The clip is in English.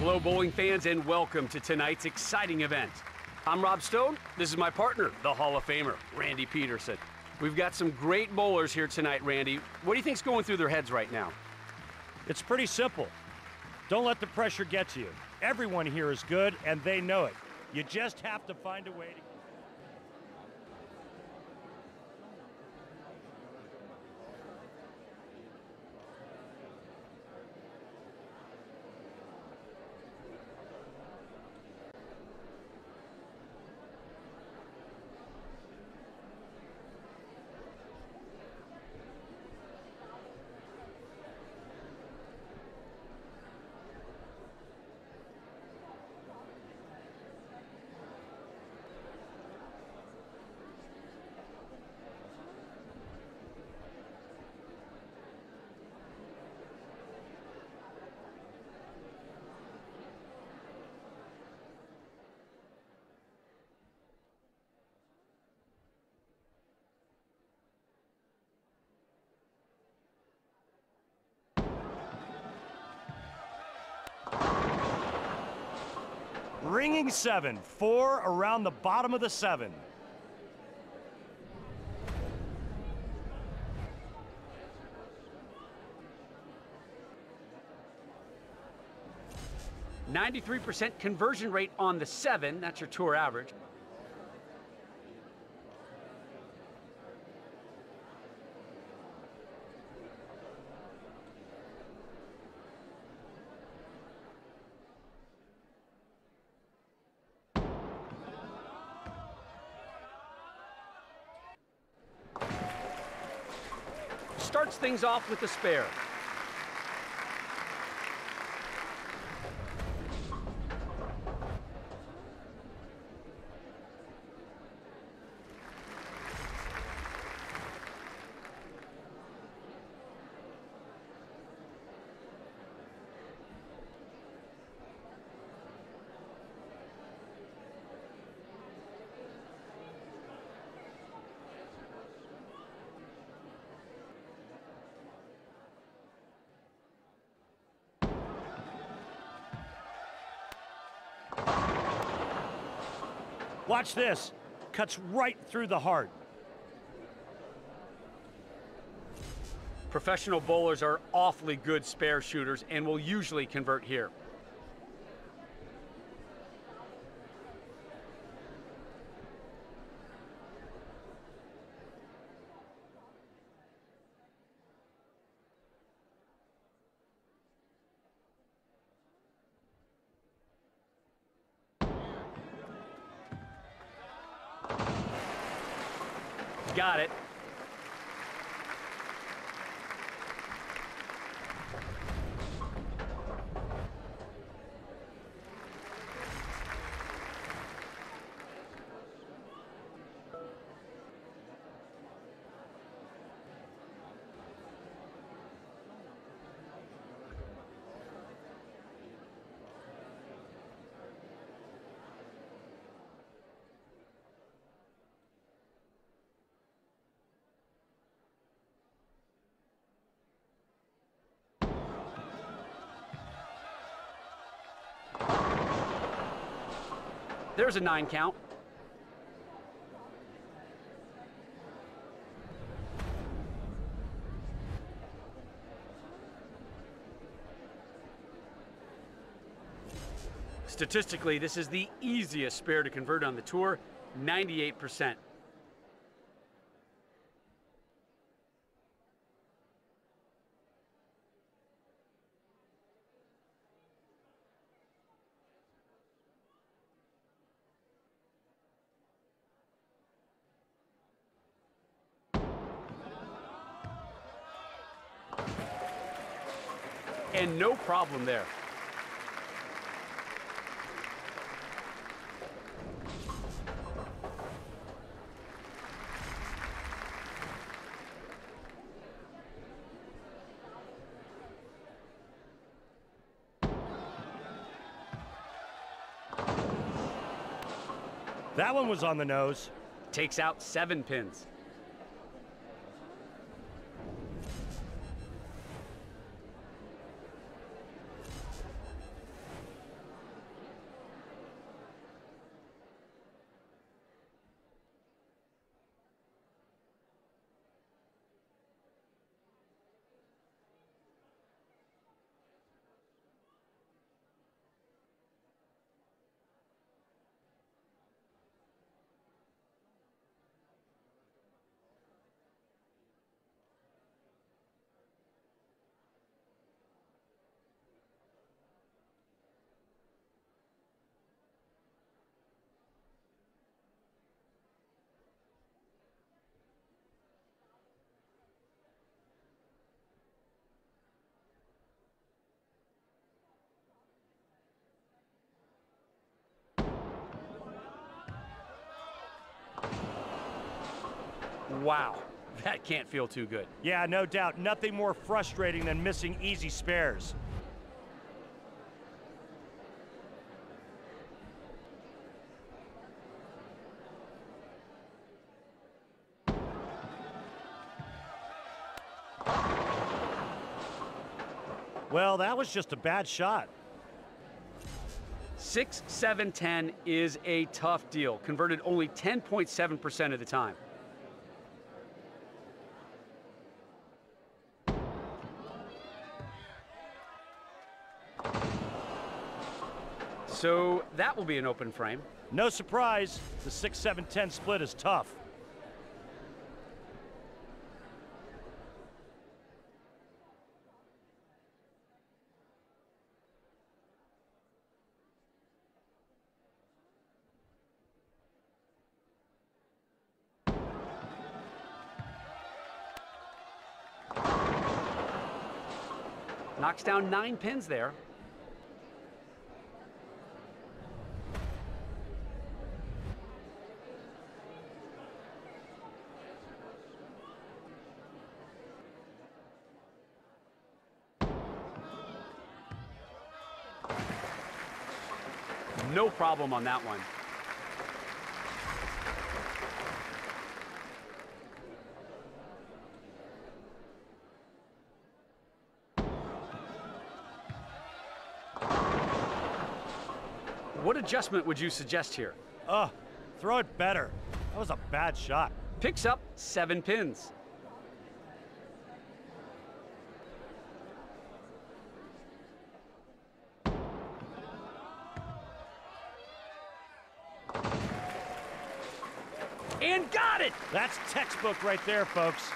Hello, bowling fans, and welcome to tonight's exciting event. I'm Rob Stone. This is my partner, the Hall of Famer, Randy Pedersen. We've got some great bowlers here tonight, Randy. What do you think's going through their heads right now? It's pretty simple. Don't let the pressure get to you. Everyone here is good, and they know it. You just have to find a way to. Ringing seven, four around the bottom of the seven. Ninety-three percent conversion rate on the seven. That's your tour average. Starts things off with the spare. Watch this. Cuts right through the heart. Professional bowlers are awfully good spare shooters and will usually convert here. Got it. There's a nine count. Statistically, this is the easiest spare to convert on the tour, 98%. And no problem there. That one was on the nose. Takes out seven pins. Wow, that can't feel too good. Yeah, no doubt. Nothing more frustrating than missing easy spares. Well, that was just a bad shot. 6 7 10 is a tough deal, converted only 10.7% of the time. So that will be an open frame. No surprise, the 6 7 10 split is tough. Knocks down nine pins there. No problem on that one. What adjustment would you suggest here? Ugh, throw it better. That was a bad shot. Picks up seven pins. And got it! That's textbook right there, folks.